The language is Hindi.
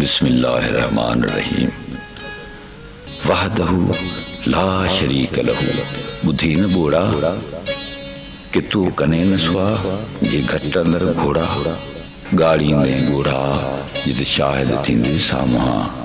बिस्मिल्लाहिर्रहमानिर्रहीम। वहदहु ला शरीक लहू। बुद्धि न बोड़ा कि तू कने न स्वा जे घट अंदर घोड़ा। गाड़ी में घोड़ा जिते शाहिद थींदी साम्हूं।